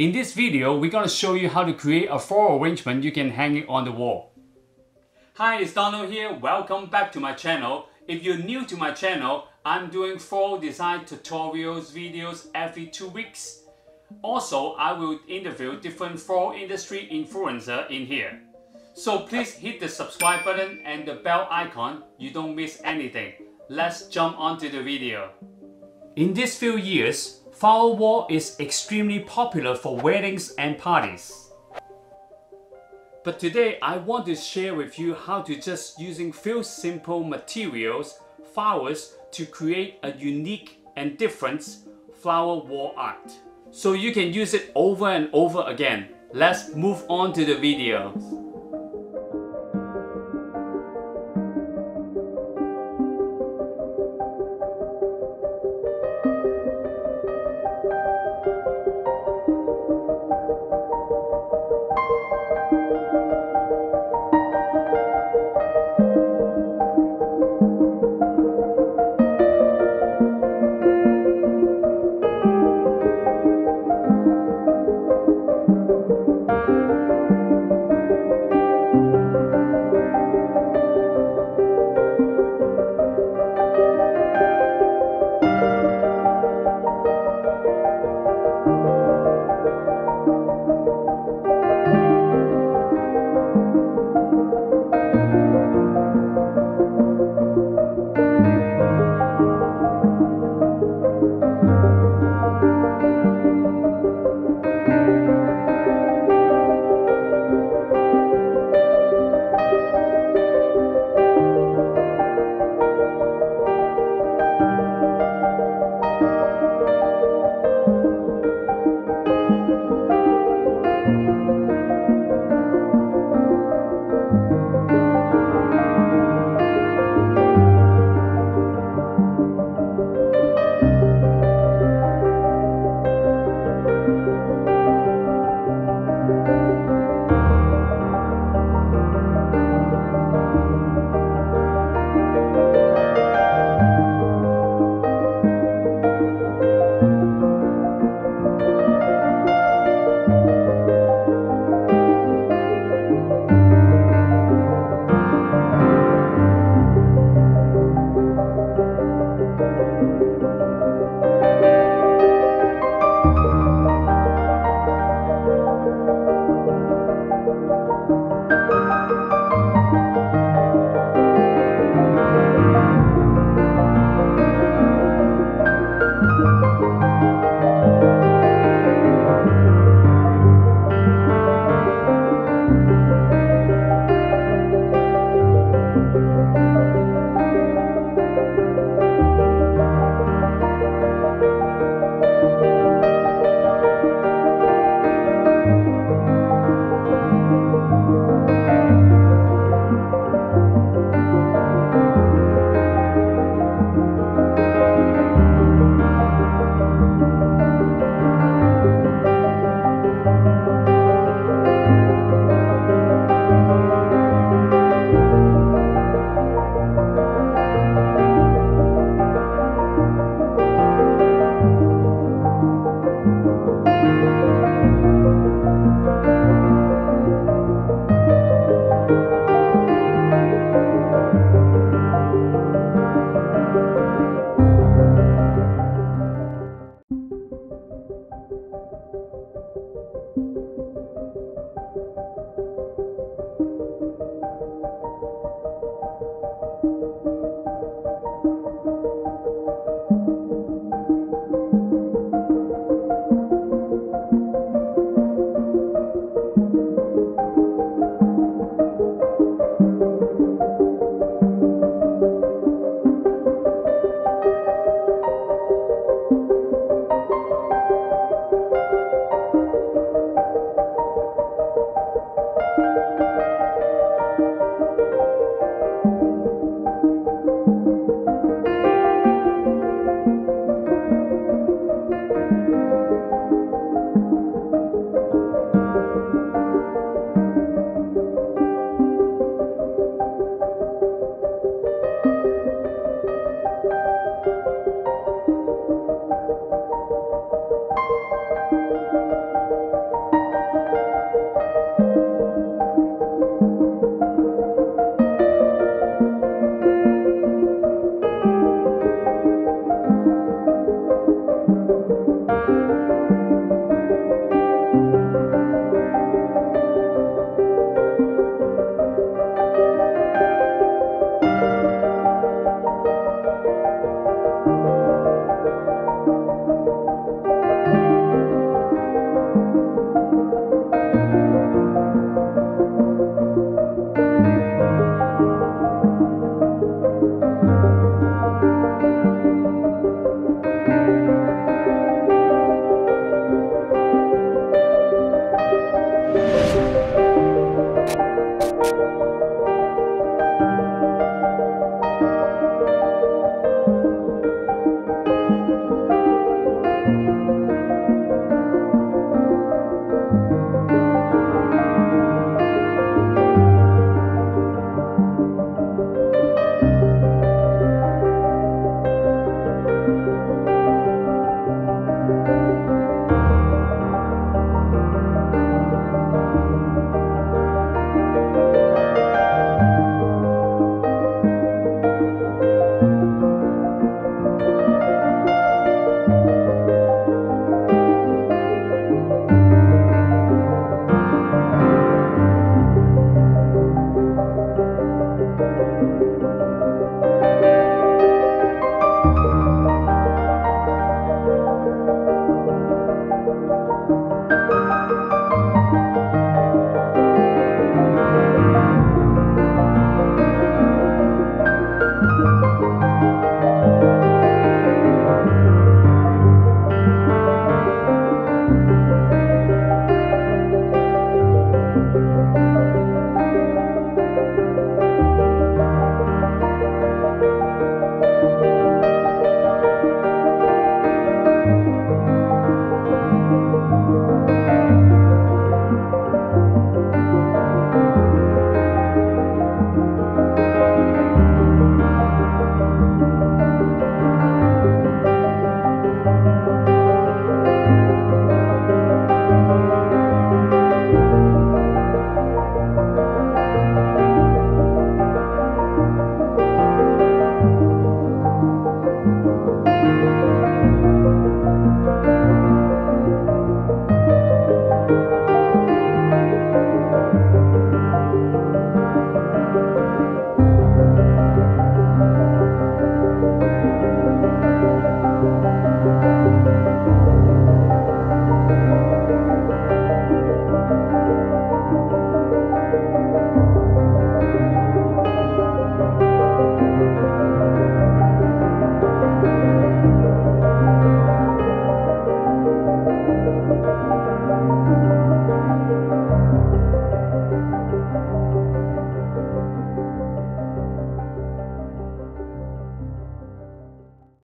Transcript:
In this video, we're going to show you how to create a floral arrangement you can hang it on the wall. Hi, it's Donald here. Welcome back to my channel. If you're new to my channel, I'm doing floral design tutorials videos every two weeks. Also, I will interview different floral industry influencer in here. So please hit the subscribe button and the bell icon, you don't miss anything. Let's jump onto the video. In these few years, flower wall is extremely popular for weddings and parties. But today I want to share with you how to just using few simple materials, flowers to create a unique and different flower wall art. So you can use it over and over again. Let's move on to the video.